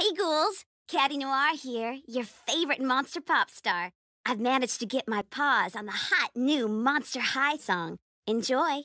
Hey, ghouls! Catty Noir here, your favorite monster pop star. I've managed to get my paws on the hot new Monster High song. Enjoy!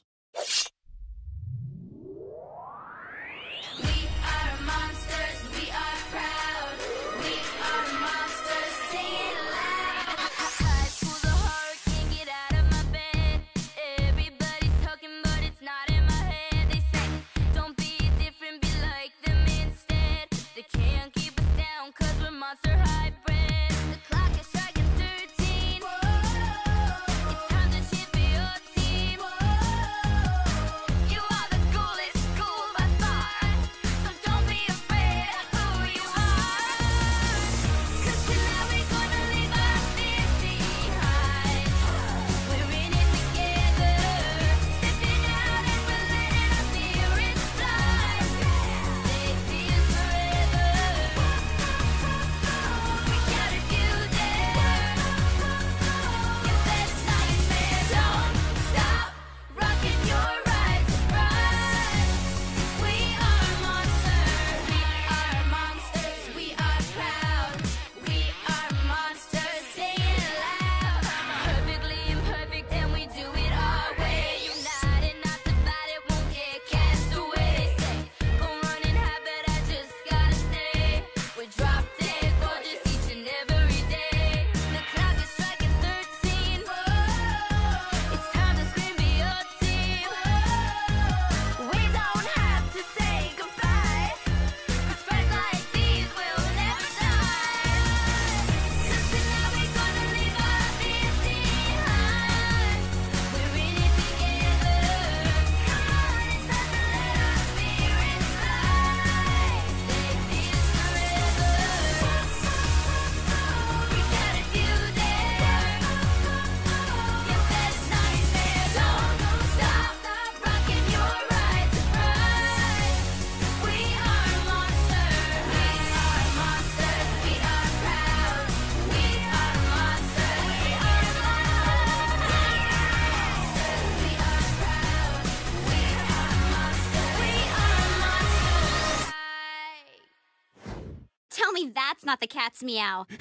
Me that's not the cat's meow.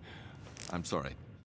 I'm sorry.